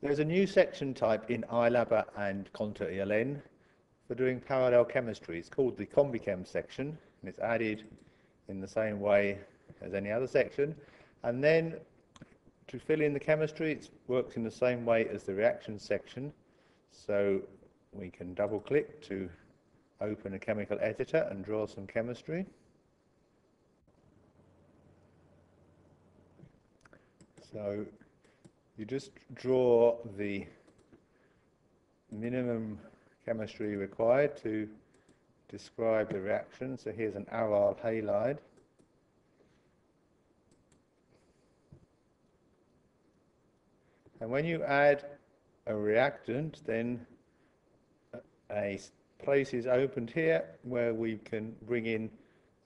There's a new section type in iLabber and Contur ELN for doing parallel chemistry. It's called the CombiChem section, and it's added in the same way as any other section. And then to fill in the chemistry, it works in the same way as the reaction section. So we can double click to open a chemical editor and draw some chemistry. So you just draw the minimum chemistry required to describe the reaction. So here's an aryl halide. And when you add a reactant, then a place is opened here where we can bring in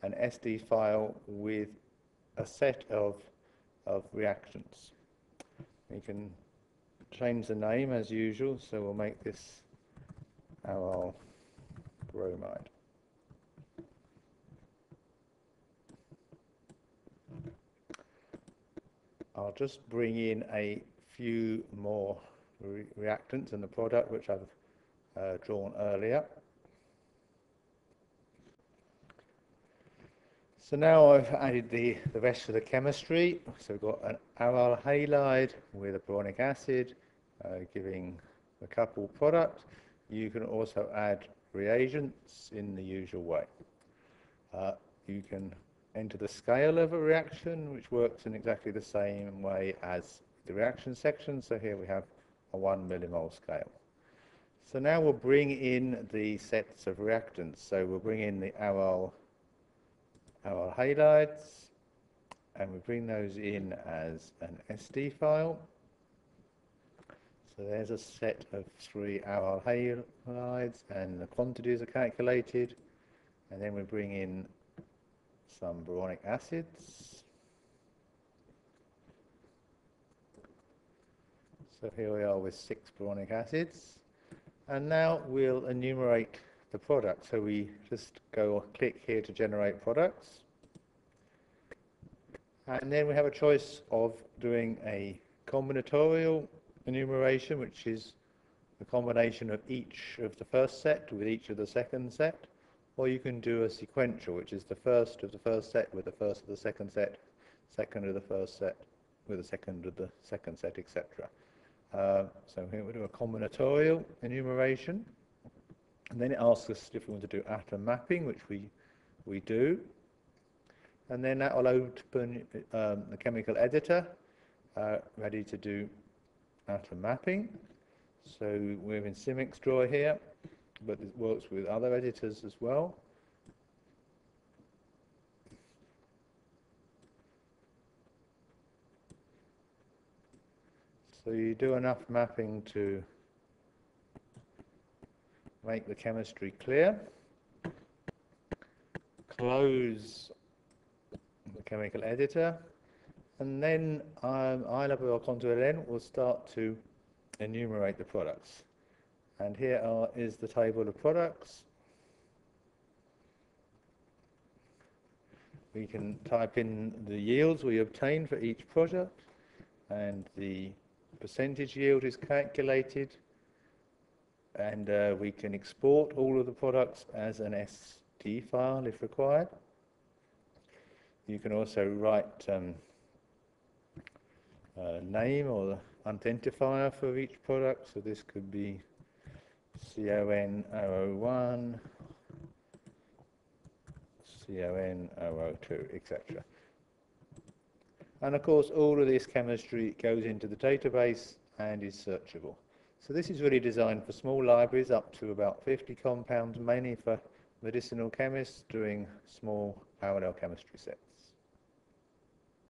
an SD file with a set of, of reactants. We can change the name as usual, so we'll make this aryl bromide. I'll just bring in a few more re reactants in the product which I've uh, drawn earlier. So now I've added the, the rest of the chemistry. So we've got an aryl halide with a boronic acid, uh, giving a couple product. You can also add reagents in the usual way. Uh, you can enter the scale of a reaction, which works in exactly the same way as the reaction section. So here we have a 1 millimole scale. So now we'll bring in the sets of reactants. So we'll bring in the aryl, aryl halides, and we bring those in as an SD file. So there's a set of three aryl halides, and the quantities are calculated. And then we bring in some boronic acids. So here we are with six boronic acids. And now we'll enumerate the product. So we just go click here to generate products. And then we have a choice of doing a combinatorial enumeration, which is a combination of each of the first set with each of the second set. Or you can do a sequential, which is the first of the first set with the first of the second set, second of the first set with the second of the second set, etc. Uh, so here we do a combinatorial enumeration. And then it asks us if we want to do atom mapping, which we, we do. And then that will open um, the chemical editor, uh, ready to do atom mapping. So we're in Symyx drawer here, but it works with other editors as well. So you do enough mapping to make the chemistry clear. Close the chemical editor. And then um, ILAB or Contur ELN will start to enumerate the products. And here are, is the table of products. We can type in the yields we obtain for each product and the percentage yield is calculated and uh, we can export all of the products as an SD file if required. You can also write um, a name or identifier for each product. So this could be CON001, CON002, etc. And of course, all of this chemistry goes into the database and is searchable. So this is really designed for small libraries up to about 50 compounds, mainly for medicinal chemists doing small parallel chemistry sets.